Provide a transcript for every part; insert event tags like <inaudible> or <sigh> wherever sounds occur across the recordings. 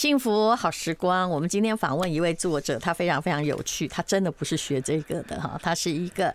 幸福好时光，我们今天访问一位作者，他非常非常有趣，他真的不是学这个的哈，他是一个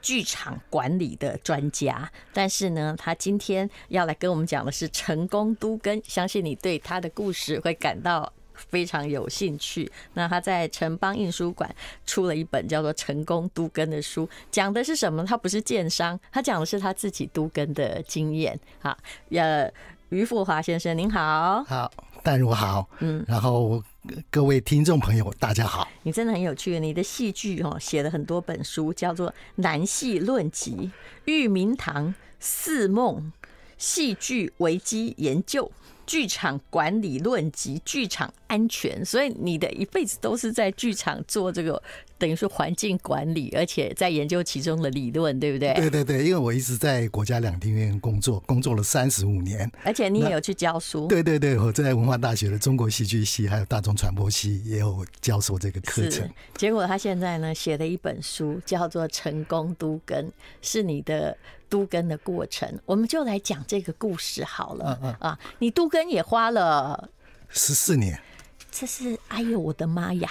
剧场管理的专家，但是呢，他今天要来跟我们讲的是成功都根，相信你对他的故事会感到非常有兴趣。那他在城邦印书馆出了一本叫做《成功都根》的书，讲的是什么？他不是建商，他讲的是他自己都根的经验。好，呃，于富华先生您好，好，淡如好，嗯，然后各位听众朋友大家好，你真的很有趣，你的戏剧哦写了很多本书，叫做《南戏论集》《玉明堂四梦戏剧危机研究》。剧场管理论及剧场安全，所以你的一辈子都是在剧场做这个，等于说环境管理，而且在研究其中的理论，对不对？对对对，因为我一直在国家两厅院工作，工作了三十五年，而且你也有去教书。对对对，我在文化大学的中国戏剧系还有大众传播系也有教授这个课程。结果他现在呢写了一本书，叫做《成功都根》，是你的。都根的过程，我们就来讲这个故事好了。嗯嗯啊，你都根也花了十四年。这是哎呦我的妈呀！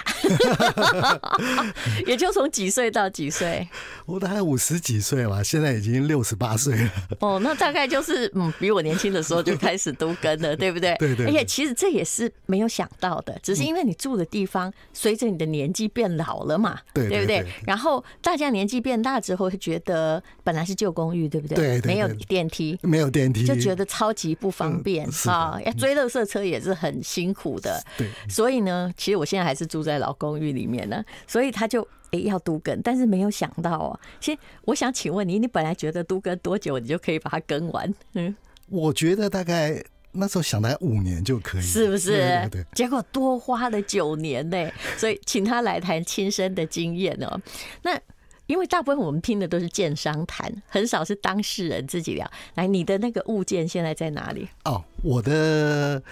<laughs> 也就从几岁到几岁？我大概五十几岁吧，现在已经六十八岁了。哦，那大概就是嗯，比我年轻的时候就开始都跟了，<laughs> 对不对？对对。而且其实这也是没有想到的，只是因为你住的地方随着你的年纪变老了嘛，对对不对？然后大家年纪变大之后，会觉得本来是旧公寓，对不对？对，没有电梯，没有电梯，就觉得超级不方便啊！要追乐色车也是很辛苦的。对。所以呢，其实我现在还是住在老公寓里面呢，所以他就诶要都更，但是没有想到哦。其实我想请问你，你本来觉得都更多久你就可以把它更完？嗯，我觉得大概那时候想来五年就可以，是不是？对，结果多花了九年呢，所以请他来谈亲身的经验哦。那。因为大部分我们听的都是建商谈，很少是当事人自己聊。来，你的那个物件现在在哪里？哦，我的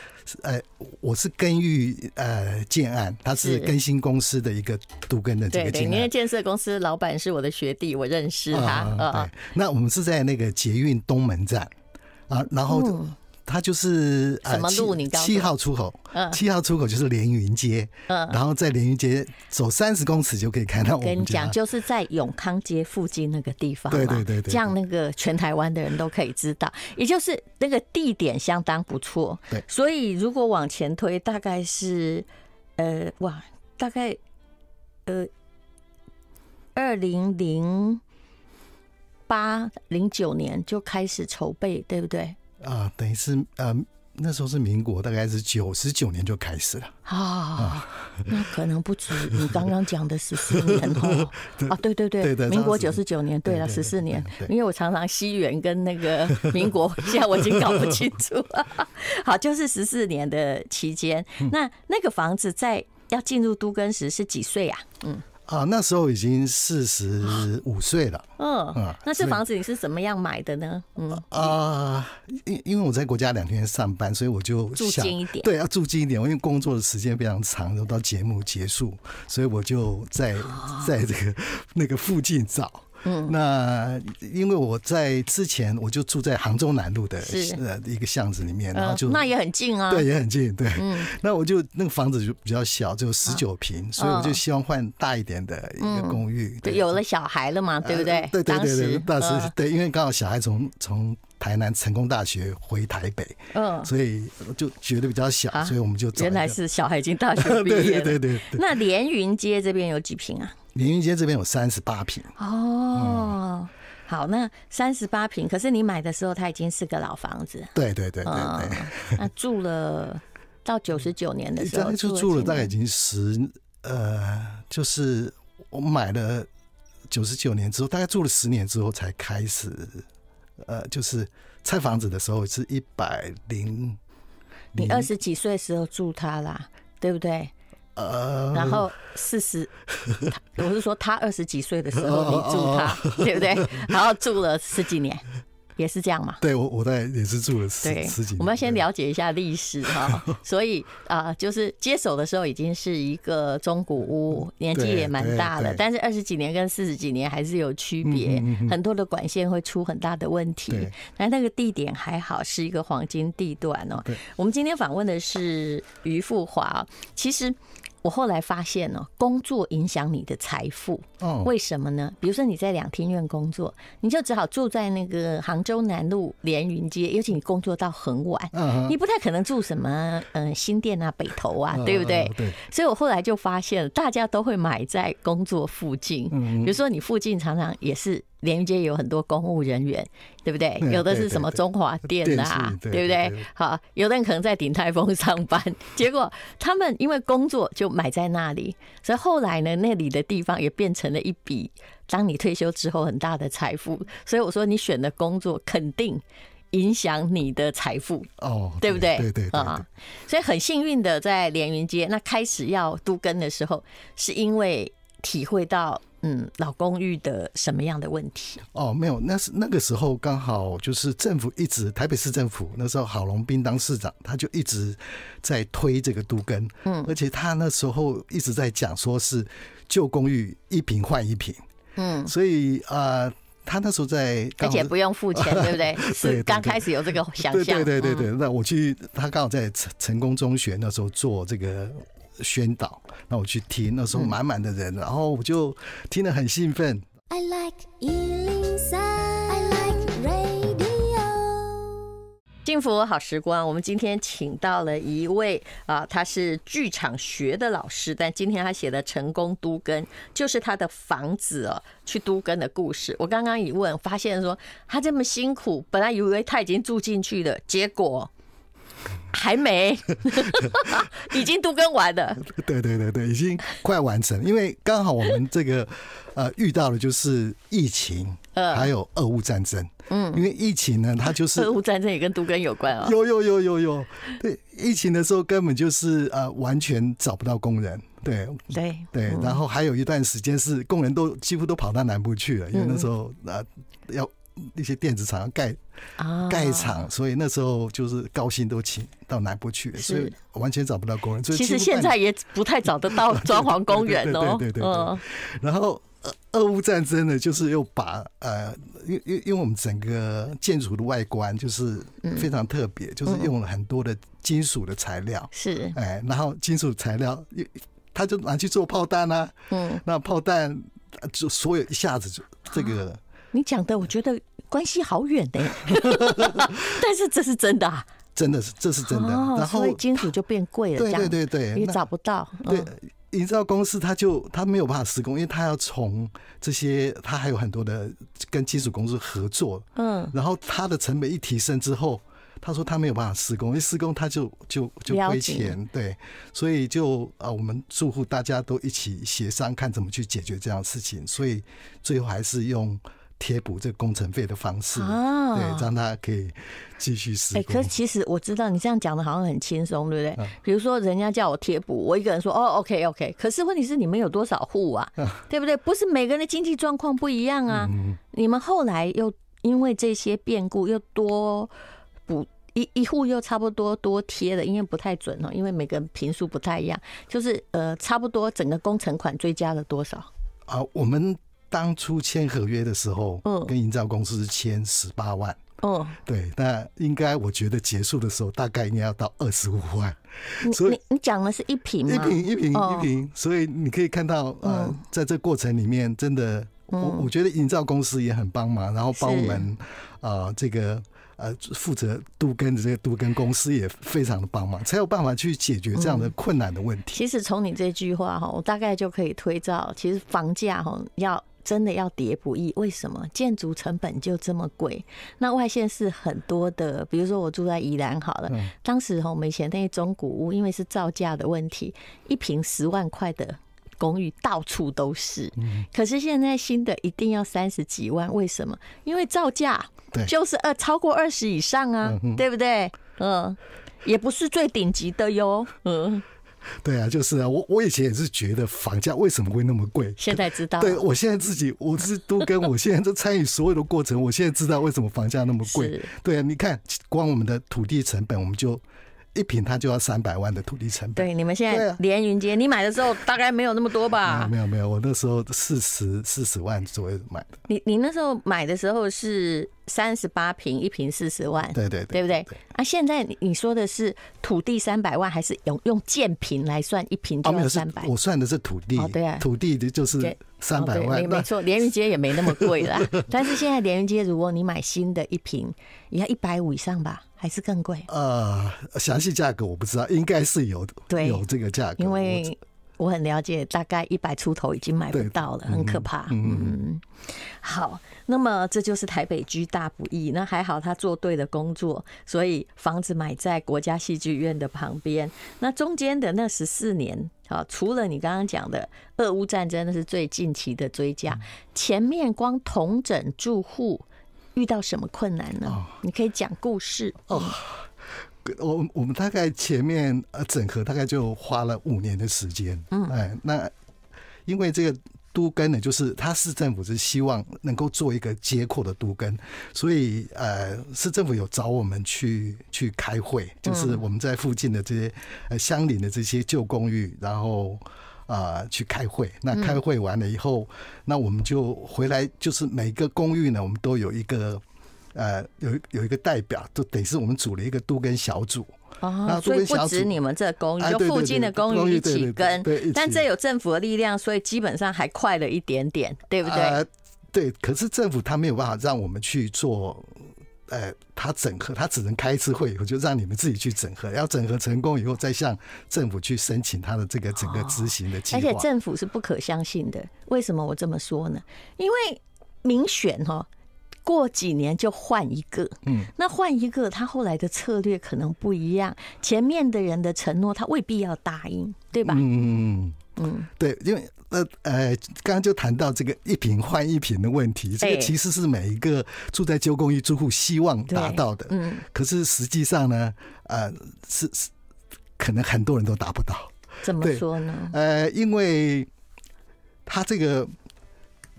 呃，我是根玉呃建案，它是更新公司的一个杜根的这个建案。因为建设公司老板是我的学弟，我认识他。对，那我们是在那个捷运东门站啊，然后。它就是什么路？你七号出口，七号出口就是连云街，嗯，然后在连云街走三十公尺就可以看到我跟你讲，就是在永康街附近那个地方对对对对，这样那个全台湾的人都可以知道，也就是那个地点相当不错。对，所以如果往前推，大概是呃哇，大概呃二零零八零九年就开始筹备，对不对？啊，等于是呃，那时候是民国，大概是九十九年就开始了啊。那可能不止你刚刚讲的十四年哦。<laughs> 啊，对对对，民国九十九年，对了，十四年。因为我常常西元跟那个民国，<laughs> 现在我已经搞不清楚了。<laughs> 好，就是十四年的期间。那那个房子在要进入都根时是几岁啊？嗯。啊，那时候已经四十五岁了。嗯，那这房子你是怎么样买的呢？嗯啊，因因为我在国家两天上班，所以我就住近一点。对，要住近一点。因为工作的时间非常长，然后到节目结束，所以我就在在这个那个附近找。嗯，那因为我在之前我就住在杭州南路的呃一个巷子里面，然后就那也很近啊，对，也很近，对。嗯，那我就那个房子就比较小，就十九平，所以我就希望换大一点的一个公寓。对，有了小孩了嘛，对不对？对对对对，当时对，因为刚好小孩从从台南成功大学回台北，嗯，所以就觉得比较小，所以我们就原来是小孩已经大学毕业了。<laughs> 对对对。那连云街这边有几平啊？连云街这边有三十八平哦，好，那三十八平，可是你买的时候它已经是个老房子，对对对对对，那住了到九十九年的时候就住了大概已经十呃，就是我买了九十九年之后，大概住了十年之后才开始，呃，就是拆房子的时候是一百零，你二十几岁时候住它啦，对不对？呃，然后四十，<laughs> 我是说他二十几岁的时候你住他，对不对？然后住了十几年，也是这样嘛？对我我在也是住了十十几年。我们要先了解一下历史哈。<laughs> 所以啊、就是接手的时候已经是一个中古屋，年纪也蛮大了，对对但是二十几年跟四十几年还是有区别，嗯嗯嗯很多的管线会出很大的问题对。但那个地点还好，是一个黄金地段哦对。我们今天访问的是于富华，其实。我后来发现哦，工作影响你的财富，哦，为什么呢？比如说你在两厅院工作，你就只好住在那个杭州南路连云街，尤其你工作到很晚，嗯你不太可能住什么嗯、呃新店啊、北投啊，嗯对不对嗯？对，所以我后来就发现，大家都会买在工作附近。嗯比如说你附近常常也是连云街有很多公务人员，对不对？嗯有的是什么中华店电啊，信对对不对？好，有的人可能在鼎泰丰上班，<laughs> 结果他们因为工作就买在那里，所以后来呢，那里的地方也变成了一笔当你退休之后很大的财富。所以我说，你选的工作肯定影响你的财富。哦，对不对？对对对啊，所以很幸运的在连云街，那开始要都根的时候，是因为体会到嗯老公寓的什么样的问题？哦，没有，那是那个时候刚好就是政府一直台北市政府那时候郝龙斌当市长，他就一直在推这个都更，嗯，而且他那时候一直在讲说是旧公寓一平换一平，嗯，所以啊、呃他那时候在而且不用付钱，对不对？<laughs> 是刚开始有这个想象，嗯对对对对，那我去他刚好在成成功中学那时候做这个宣导，那我去听，那时候嗯满满的人，然后我就听得很兴奋，I like Ealing Sound. I like radio. 幸福好时光，我们今天请到了一位啊，他是剧场学的老师，但今天他写的《成功都根》就是他的房子哦，去都根的故事。我刚刚一问，发现说他这么辛苦，本来以为他已经住进去了，结果还没，已经都更完了。对对对对，已经快完成，因为刚好我们这个呃遇到的就是疫情，呃还有俄乌战争，嗯，因为疫情呢，它就是俄乌战争也跟都更有关啊、有有有有有，对，疫情的时候根本就是呃完全找不到工人，对。对。对，然后还有一段时间是工人都几乎都跑到南部去了，因为那时候嗯呃要一些电子厂要盖啊，盖厂，所以那时候就是高薪都请到南部去了，所以是完全找不到工人。其实现在也不太找得到 <laughs> 装潢工人哦。对对对。然后呃，俄乌战争呢，就是又把呃，因因因为我们整个建筑的外观就是非常特别，就是用了很多的金属的材料，是。哎，然后金属材料，又他就拿去做炮弹啊，嗯，那炮弹呃就所有一下子就这个。你讲的我觉得关系好远呢，<laughs> 但是这是真的啊。真的是，这是真的。哦然后所以金属就变贵了，对对对对，也找不到。对嗯，营造公司他就他没有办法施工，因为他要从这些，他还有很多的跟金属公司合作，嗯，然后他的成本一提升之后，他说他没有办法施工，因为施工他就就就亏钱，对，所以就啊，我们住户大家都一起协商，看怎么去解决这样的事情，所以最后还是用贴补这个工程费的方式，啊对，让他可以继续施哎，工。可是其实我知道你这样讲的好像很轻松，对不嗯对？比如说人家叫我贴补，我一个人说哦，OK OK，可是问题是你们有多少户啊？对不对？不是每个人的经济状况不一样啊。嗯你们后来又因为这些变故又多补。一一户又差不多多贴了，因为不太准哦，因为每个人平数不太一样，就是呃，差不多整个工程款追加了多少？啊，我们当初签合约的时候，嗯。跟营造公司是签十八万，哦，对，那应该我觉得结束的时候大概应该要到二十五万，所以你你讲的是一平一吗？瓶一瓶哦。一瓶，所以你可以看到，呃嗯，在这过程里面，真的，我嗯。我觉得营造公司也很帮忙，然后帮我是。们，呃，这个。呃，负责都跟的这个杜根公司也非常的帮忙，才有办法去解决这样的困难的问题。其实从你这句话哈，我大概就可以推造，其实房价哈要真的要跌不易。为什么？建筑成本就这么贵。那外县是很多的，比如说我住在宜兰好了，嗯当时哈我们以前那些中古屋，因为是造价的问题，一平十万块的。公寓到处都是，嗯可是现在新的一定要三十几万，为什么？因为造价就是二超过二十以上啊，对不对？嗯，也不是最顶级的哟，嗯。<laughs> 对啊，就是啊，我我以前也是觉得房价为什么会那么贵，现在知道。对我现在自己我是都跟我现在都参与所有的过程，我现在知道为什么房价那么贵。<laughs> 对啊，你看光我们的土地成本，我们就一平它就要三百万的土地成本。对，你们现在连云街，你买的时候大概没有那么多啊，吧？没有没有，我那时候四十四十万左右买的。你你那时候买的时候是三十八平，一平四十万，对对对不对？啊，现在你你说的是土地三百万，还是用用建平来算一平就哦，没有，是要三百？我算的是土地，哦对啊土地的就是三百万。哦没错，连云街也没那么贵啦。<laughs> 但是现在连云街，如果你买新的一平，也要一百五以上吧，还是更贵？呃，详细价格我不知道，应该是有对有这个价格，因为我很了解，大概一百出头已经买不到了，很可怕。嗯嗯，好，那么这就是台北居大不易。那还好他做对了工作，所以房子买在国家戏剧院的旁边。那中间的那十四年，啊，除了你刚刚讲的俄乌战争，那是最近期的追加，嗯前面光同整住户。遇到什么困难呢？哦你可以讲故事哦。我我们大概前面呃整合大概就花了五年的时间，嗯，哎，那因为这个都根呢，就是它市政府是希望能够做一个接阔的都根，所以呃市政府有找我们去去开会，就是我们在附近的这些呃相邻的这些旧公寓，然后。啊、去开会。那开会完了以后，那我们就回来，就是每个公寓呢，我们都有一个呃，有有一个代表，就等于是我们组了一个都跟小组。哦，所以不止你们这公寓，就附近的公公寓一起跟但这有政府的力量，所以基本上还快了一点点，对不对？呃，对，可是政府他没有办法让我们去做。呃，他整合，他只能开一次会，我就让你们自己去整合，要整合成功以后，再向政府去申请他的这个整个执行的计划。而且政府是不可相信的。为什么我这么说呢？因为民选哈，过几年就换一个，嗯，那换一个，他后来的策略可能不一样，前面的人的承诺他未必要答应，对吧？嗯，嗯，对，因为呃呃，刚刚就谈到这个一平换一平的问题，这哎个其实是每一个住在旧公寓住户希望达到的，嗯，可是实际上呢，呃，是是可能很多人都达不到，怎么说呢？呃，因为他这个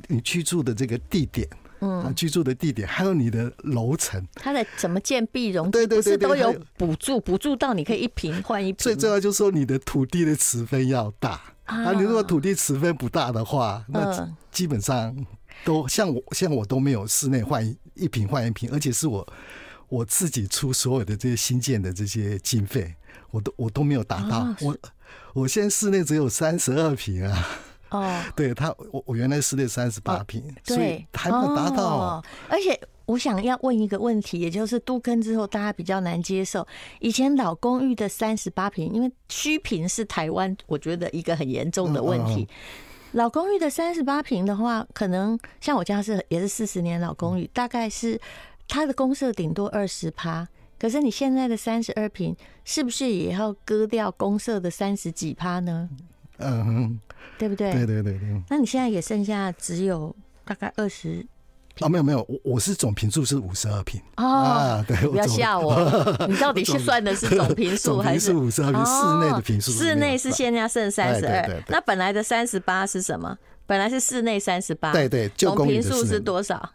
你居住的这个地点。啊，嗯，居住的地点，还有你的楼层，他的怎么建壁容积对对不是都有补助，补助到你可以一平换一平，最重要就是说你的土地的持分要大。啊。你如果土地持分不大的话，那嗯基本上都像我像我都没有室内换一一平换一平，而且是我我自己出所有的这些新建的这些经费，我都我都没有达到。我我现在室内只有三十二平啊，哦。对他我我原来是那三十八平，所以对，还没有达到。哦。而且我想要问一个问题，也就是都更之后，大家比较难接受。以前老公寓的三十八平，因为虚平是台湾我觉得一个很严重的问嗯题。老公寓的三十八平的话，可能像我家是也是四十年老公寓，大概是它的公社顶多二十趴。可是你现在的三十二平，是不是也要割掉公社的三十几趴呢？嗯哼，对不对？对对对对。那你现在也剩下只有大概二十啊，没有没有，我我是总平数是五十二平哦。啊，对，不要总吓我！<laughs> 你到底是算的是总平数 <laughs> 还是数五十二平，室内的平数哦室内是现在剩三十二那本来的三十八是什么？本来是室内三十八，对对旧总公寓平数是多少？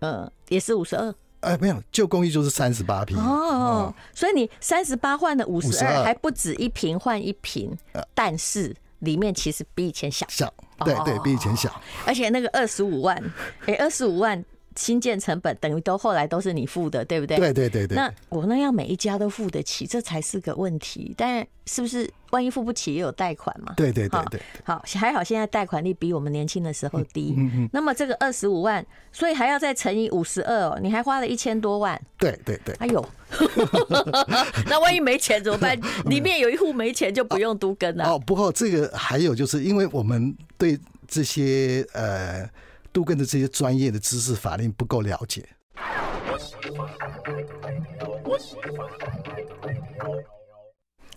嗯，也是五十二哎，没有，旧公寓就是三十八平哦。所以你三十八换的五十二，52还不止一平换一平，但是里面其实比以前小，小，对对，比以前小。而且那个二十五万，哎，二十五万新建成本等于都后来都是你付的，对不对？对对对对，那我那要每一家都付得起，这才是个问题。但是不是万一付不起也有贷款嘛？对对对好对，好，还好现在贷款率比我们年轻的时候低。嗯那么这个二十五万，所以还要再乘以五十二哦，你还花了一千多万。对对对。哎呦，<laughs> 那万一没钱怎么办？<laughs> 里面有一户没钱就不用都跟了。哦，不过这个还有就是，因为我们对这些呃都跟着这些专业的知识法令不够了解。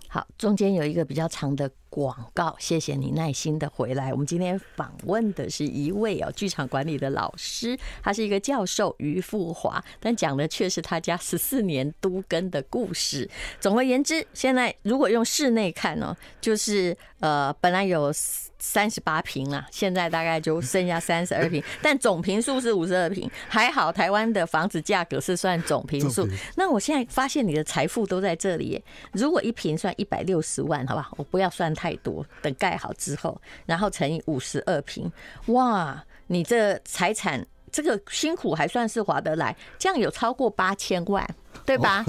好，中间有一个比较长的广告，谢谢你耐心的回来。我们今天访问的是一位哦剧场管理的老师，他是一个教授于富华，但讲的却是他家十四年都根的故事。总而言之，现在如果用室内看呢，就是呃本来有三十八平啊，现在大概就剩下三十二平，<laughs> 但总平数是五十二平，还好台湾的房子价格是算总平数。那我现在发现你的财富都在这里耶，如果一平算一百六十万，好吧，我不要算太多，等盖好之后，然后乘以五十二平，哇，你这财产这个辛苦还算是划得来，这样有超过八千万，对吧？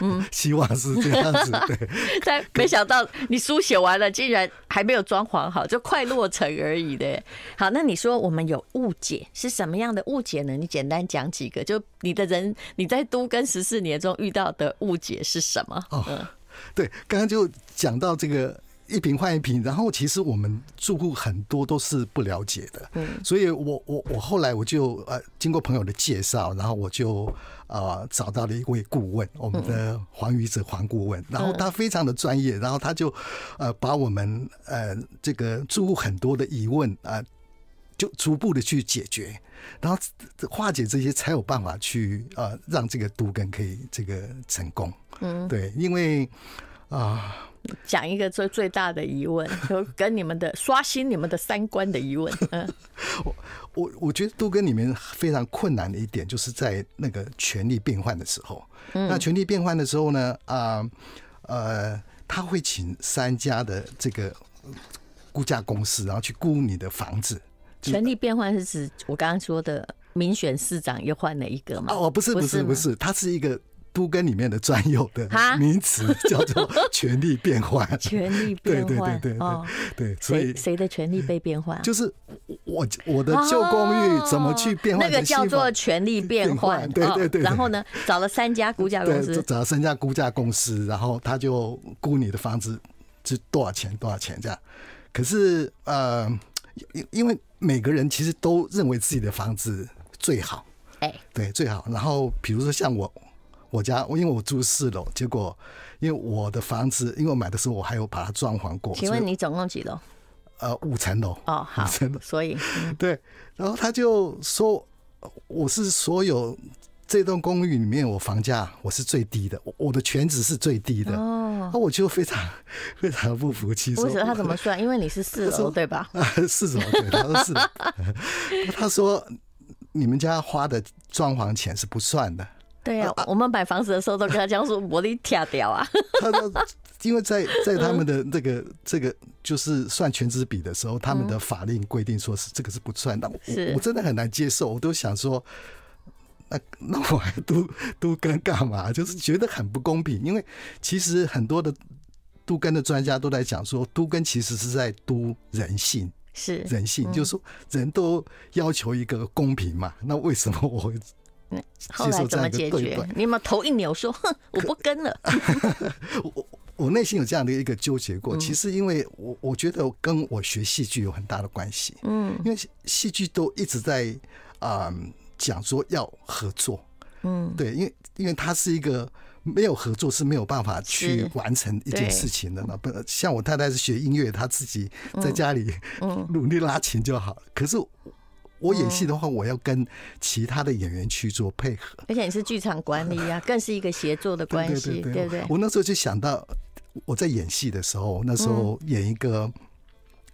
嗯 <laughs> 希望是这样子，对。<laughs> 但没想到你书写完了，竟然还没有装潢好，就快落成而已的。好，那你说我们有误解是什么样的误解呢？你简单讲几个，就你的人你在都跟十四年中遇到的误解是什么？哦，对，刚刚就讲到这个一瓶换一瓶，然后其实我们住户很多都是不了解的，嗯，所以我我我后来我就呃经过朋友的介绍，然后我就呃找到了一位顾问，我们的黄宇哲黄顾问，然后他非常的专业，然后他就呃把我们呃这个住户很多的疑问啊。呃就逐步的去解决，然后化解这些，才有办法去呃让这个都根可以这个成功。嗯，对，因为啊、讲一个最最大的疑问，<laughs> 就跟你们的刷新你们的三观的疑问。嗯，<laughs> 我我觉得都跟你们非常困难的一点，就是在那个权力变换的时候。那权力变换的时候呢，啊呃他会请三家的这个估价公司，然后去估你的房子。权力变换是指我刚刚说的民选市长又换了一个嘛？哦，不是不是不是，他是一个都跟里面的专有的名词，叫做权力变换。<laughs> 权力变换对对对对哦，对，所以谁谁的权力被变换？就是我我的旧公寓怎么去变换哦那个叫？做权力变换，对对对然后呢，找了三家估价公司，找了三家估价公司，然后他就估你的房子是多少钱多少钱这样。可是呃，因因为每个人其实都认为自己的房子最好，哎，对，最好。然后比如说像我，我家，因为我住四楼，结果因为我的房子，因为我买的时候我还有把它装潢过，请问你总共几楼？呃五层楼，哦，好五层楼，所以嗯 <laughs> 对。然后他就说我是所有这栋公寓里面我房价我是最低的，我我的全值是最低的，哦，那我就非常非常不服气，说为什么他怎么算？因为你是四楼对吧？啊，四楼？对，他说是的。<laughs> 他说你们家花的装潢钱是不算的。对呀，我们买房子的时候都跟他讲说，我的跳掉啊，<laughs> 因为在在他们的这个这个就是算全值比的时候，他们的法令规定说是这个是不算的。是我我真的很难接受，我都想说。那那我还都都跟干嘛？就是觉得很不公平，因为其实很多的都跟的专家都在讲说，都跟其实是在都人性，是人性，就是说人都要求一个公平嘛。那为什么我会后来怎么解决？你有没有头一扭说，哼，我不跟了？<laughs> 我我内心有这样的一个纠结嗯过。其实因为我我觉得跟我学戏剧有很大的关系。嗯，因为戏戏剧都一直在啊、讲说要合作。嗯，对，因为因为它是一个没有合作是没有办法去完成一件事情的嘛。不，像我太太是学音乐，她自己在家里嗯努力拉琴就好了。可是我演戏的话，我要跟其他的演员去做配合。而且你是剧场管理啊，更是一个协作的关系，对对不对？我那时候就想到，我在演戏的时候，那时候演一个。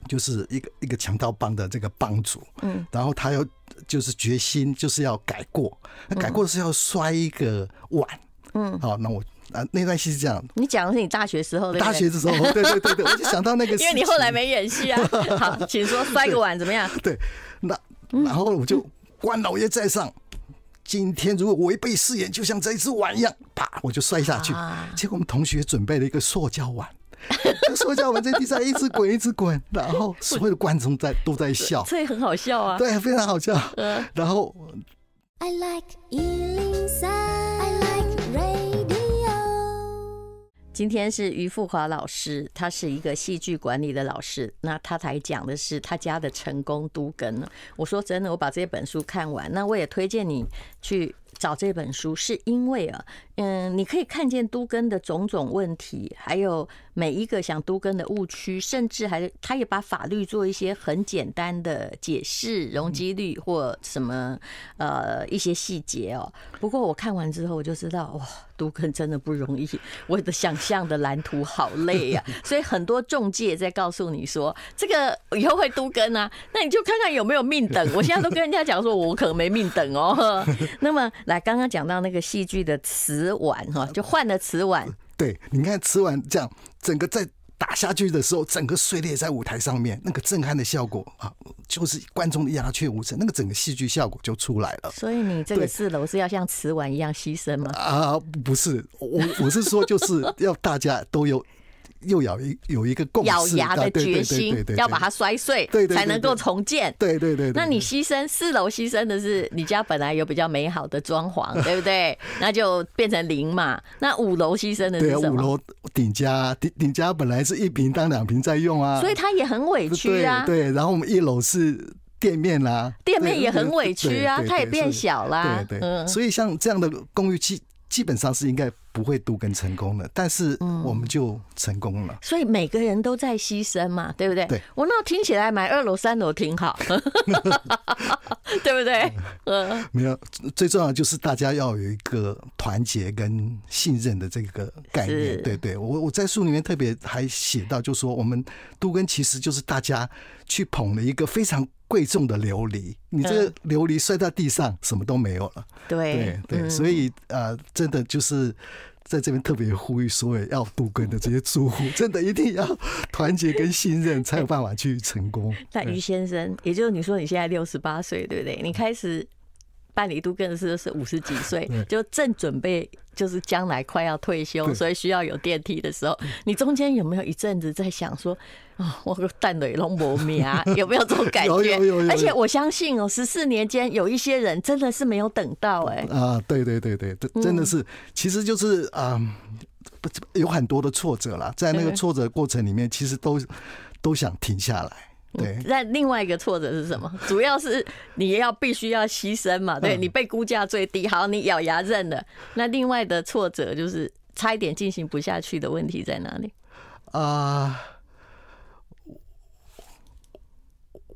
就是一个一个强盗帮的这个帮主，嗯，然后他要就是决心就是要改过，那改过是要摔一个碗，嗯，好，那我啊那段戏是这样，你讲的是你大学时候的大学的时候，对对对对，我就想到那个，<laughs> 因为你后来没演戏啊。<laughs> 好，请说摔个碗怎么样？对，那然后我就关老爷在上。今天如果违背誓言，就像这一只碗一样，啪，我就摔下去。啊结果我们同学准备了一个塑胶碗，这 <laughs> 个塑胶碗在地上一直滚，一直滚，然后所有的观众在都在笑，这也很好笑啊。对，非常好笑。然后 I like Ealing Sound. I like radio. 今天是于富华老师，他是一个戏剧管理的老师。那他才讲的是他家的成功都根了。我说真的，我把这本书看完，那我也推荐你去找这本书，是因为啊，嗯，你可以看见都根的种种问题，还有每一个想都根的误区，甚至还他也把法律做一些很简单的解释，容积率或什么呃一些细节哦。不过我看完之后，我就知道哇，都根真的不容易，我的想象的蓝图好累呀、<laughs> 所以很多中介在告诉你说，这个以后会都根啊，那你就看看有没有命等。我现在都跟人家讲说，我可能没命等哦。<laughs> 那么来，刚刚讲到那个戏剧的瓷碗哈，就换了瓷碗，对，你看瓷碗这样，整个在打下去的时候，整个碎裂在舞台上面，那个震撼的效果啊，就是观众的鸦雀无声，那个整个戏剧效果就出来了。所以你这个对四楼是要像瓷碗一样牺牲吗？啊，不是，我我是说，就是要大家都有又有一有一个共识，咬牙的决心要把它摔碎对对对才能够重建。对对对对。那你牺牲四楼牺牲的是你家本来有比较美好的装潢，<laughs> 对不对？那就变成零嘛。那五楼牺牲的是？五楼顶家顶顶家本来是一平当两平在用啊，所以他也很委屈啊，对对，然后我们一楼是店面啦、店面也很委屈啊，它也变小啦。对对，嗯，所以像这样的公寓基基本上是应该不会都跟成功的，但是嗯我们就成功了。所以每个人都在牺牲嘛，对不对？对我那听起来买二楼、三楼挺好，<laughs> 对不对？嗯，没有，最重要就是大家要有一个团结跟信任的这个概念。对对，我我在书里面特别还写到，就说我们都跟其实就是大家去捧了一个非常贵重的琉璃，你这个琉璃摔到地上，什么都没有了。对对对，嗯所以呃，真的就是。在这边特别呼吁所有要杜根的这些住户，真的一定要团结跟信任，才有办法去成功。<laughs> 那于先生，也就是你说你现在六十八岁，对不对？你开始办理都更是是五十几岁，就正准备就是将来快要退休，所以需要有电梯的时候，你中间有没有一阵子在想说，啊，我个蛋蕊龙磨灭啊，有没有这种感觉？有有有有而且我相信哦，十四年间有一些人真的是没有等到哎、啊，对对对对，真的是，其实就是啊、不有很多的挫折啦，在那个嗯挫折过程里面，其实都都想停下来。对，那另外一个挫折是什么？主要是你要必须要牺牲嘛，对嗯你被估价最低，好，你咬牙认了。那另外的挫折就是差一点进行不下去的问题在哪里？啊、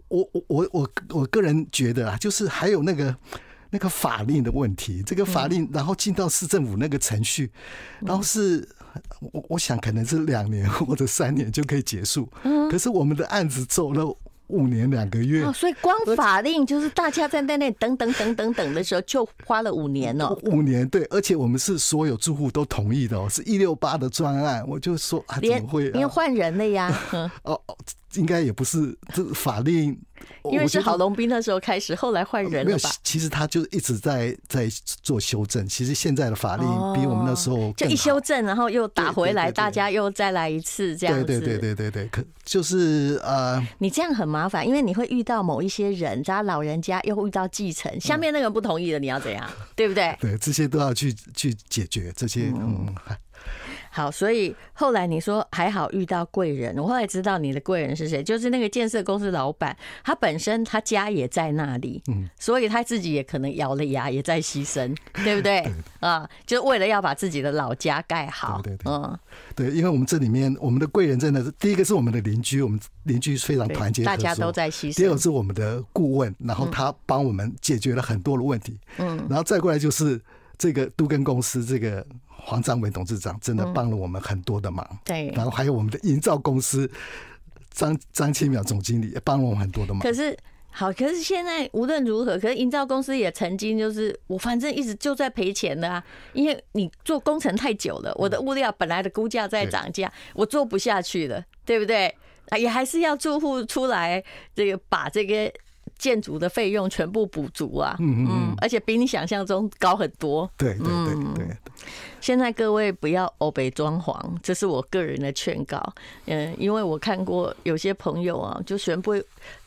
我我我我我个人觉得啊，就是还有那个那个法令的问题，这个法令，然后进到市政府那个程序，然后是。我我想可能是两年或者三年就可以结束，可是我们的案子走了五年两个月哦，，所以光法令就是大家在那里等等等等等的时候，就花了五年哦。五年对，而且我们是所有住户都同意的哦，是一六八的专案，我就说啊，怎么会啊？因为换人了呀，嗯 <laughs> 哦哦，应该也不是这法令，因为是郝龙斌那时候开始，后来换人了吧？，其实他就一直在在做修正。其实现在的法令比我们那时候哦就一修正，然后又打回来，大家又再来一次这样子。对对对对对对，可就是呃，你这样很麻烦，因为你会遇到某一些人，他老人家又遇到继承，下面那个人不同意了，你要怎样？对不对？对这些都要去去解决这些嗯。好，所以后来你说还好遇到贵人，我后来知道你的贵人是谁，就是那个建设公司老板，他本身他家也在那里，嗯，所以他自己也可能咬了牙，也在牺牲，对不对？啊，就为了要把自己的老家盖好，对对对嗯，对，因为我们这里面我们的贵人真的是第一个是我们的邻居，我们邻居非常对团结，大家都。在牺牲，第二个是我们的顾问，然后他帮我们解决了很多的问题，嗯，然后再过来就是这个都根公司这个黄章伟董事长真的帮了我们很多的忙，对。然后还有我们的营造公司张张清淼总经理也帮了我们很多的忙。可是好，可是现在无论如何，可是营造公司也曾经就是我反正一直就在赔钱的啊，因为你做工程太久了，我的物料本来的估价在涨价，我做不下去了，对不对？啊，也还是要住户出来这个把这个建筑的费用全部补足啊，嗯嗯嗯，而且比你想象中高很多。对对对嗯。对，现在各位不要欧北装潢，这是我个人的劝告。嗯，因为我看过有些朋友啊，就全部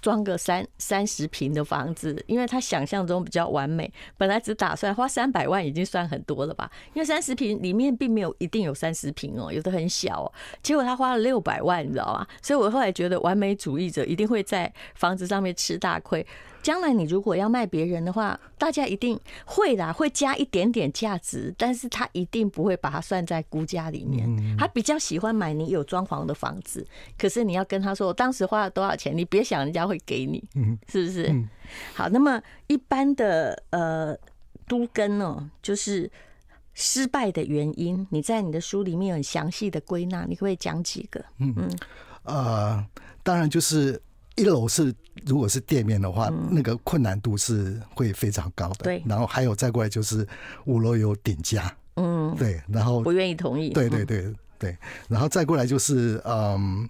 装个三三十平的房子，因为他想象中比较完美，本来只打算花三百万已经算很多了吧？因为三十平里面并没有一定有三十平哦，有的很小哦。结果他花了六百万，你知道吗？所以我后来觉得完美主义者一定会在房子上面吃大亏。将来你如果要卖别人的话，大家一定会啦，会加一点点价值，但是他一定不会把它算在估价里面。他比较喜欢买你有装潢的房子，可是你要跟他说，我当时花了多少钱，你别想人家会给你，是不是？好，那么一般的呃都跟哦，就是失败的原因，你在你的书里面很详细的归纳，你可不可以讲几个？嗯嗯呃，当然就是一楼是如果是店面的话，那个困难度是会非常高的。对然后还有再过来就是五楼有顶加，嗯，对，然后不愿意同意。对对对对，然后再过来就是嗯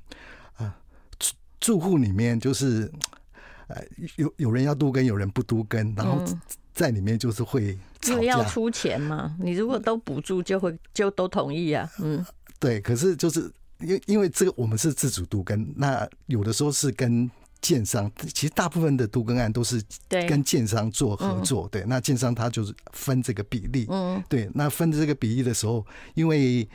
啊住住户里面就是呃有有人要都跟，有人不都跟，然后在里面就是会因。为要出钱嘛，你如果都补助，就会就都同意啊。嗯，对，可是就是因因为这个我们是自主都跟，那有的时候是跟。建商其实大部分的都跟案都是，跟建商做合作，对，那建商他就是分这个比例，嗯，对，那分这个比例的时候，因为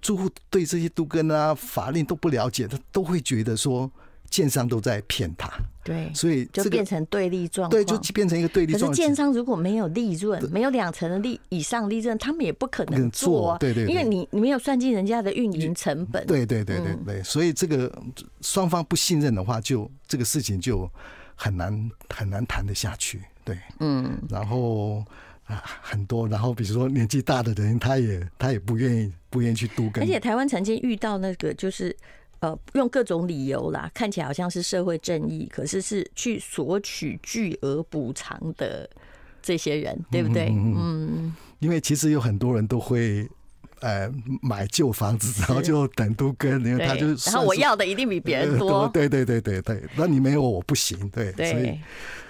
住户对这些都跟啊法令都不了解，他都会觉得说建商都在骗他，对，所以就这个变成对立状况。对就变成一个对立状可是。建商如果没有利润，没有两成的利以上利润，他们也不可能能做。对对对因为你你没有算进人家的运营成本。对对对对嗯对，所以这个双方不信任的话，就这个事情就很难很难谈得下去。对，嗯，然后啊很多，然后比如说年纪大的人，他也他也不愿意不愿意去都跟而，且台湾曾经遇到那个就是。呃，用各种理由啦，看起来好像是社会正义，可是是去索取巨额补偿的这些人，对不对？嗯嗯，因为其实有很多人都会。呃，买旧房子，然后就等都跟，因为他就。然后我要的一定比别人多，对对对对对，那你没有我不行，对，所以对。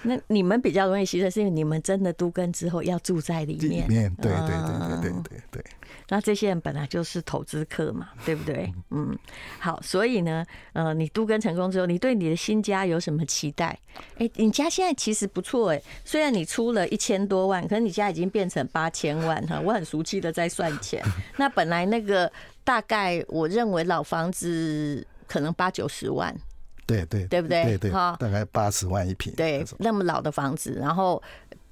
那你们比较容易牺牲，是因为你们真的都跟之后要住在里里面，面，对对对对嗯对对对，那这些人本来就是投资客嘛，对不对？嗯，好，所以呢，呃，你都跟成功之后，你对你的新家有什么期待？哎、你家现在其实不错哎，虽然你出了一千多万，可是你家已经变成八千万哈，我很熟悉的在算钱。<laughs> 那本来那个大概我认为老房子可能八九十万，对对对不对？对对，哈。大概八十万一平，对那么老的房子，然后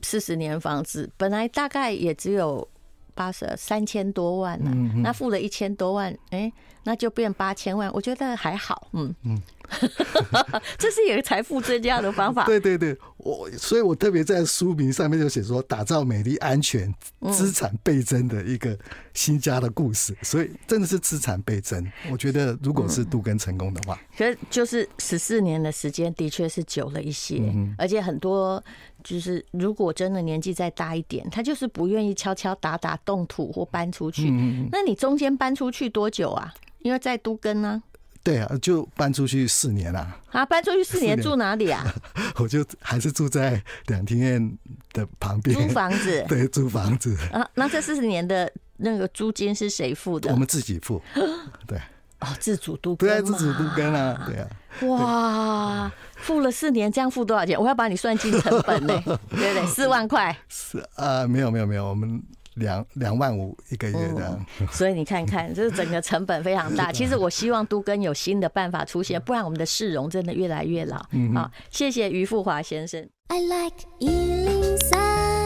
四十年房子，本来大概也只有八十三千多万呢、嗯那付了一千多万，哎、那就变八千万，我觉得还好，嗯嗯，<laughs> 这是一个财富增加的方法，<laughs> 对对对，我所以，我特别在书名上面就写说，打造美丽、安全、嗯资产倍增的一个新家的故事。所以，真的是资产倍增。我觉得，如果是杜根成功的话，可是就是十四年的时间，的确是久了一些，嗯而且很多就是如果真的年纪再大一点，他就是不愿意敲敲打打动土或搬出去。嗯那你中间搬出去多久啊？因为在都根呢、对啊，就搬出去四年啦、啊，搬出去四年住哪里啊？<laughs> 我就还是住在两厅院的旁边，租房子 <laughs> 对，租房子，啊？那这四十年的那个租金是谁付的我？们自己付，<gasps> 对，哦，自主都对啊，自主都嘛。跟啊，对啊，哇，付了四年，这样付多少钱？我要把你算进成本呢，<laughs> 对不对？四万块。是啊，没有没有没有，我们两两万五一个月这样。所以你看看，这整个成本非常大。<laughs> 其实我希望都根有新的办法出现，不然我们的市容真的越来越老。好，谢谢于富华先生。I like Ealing Sound.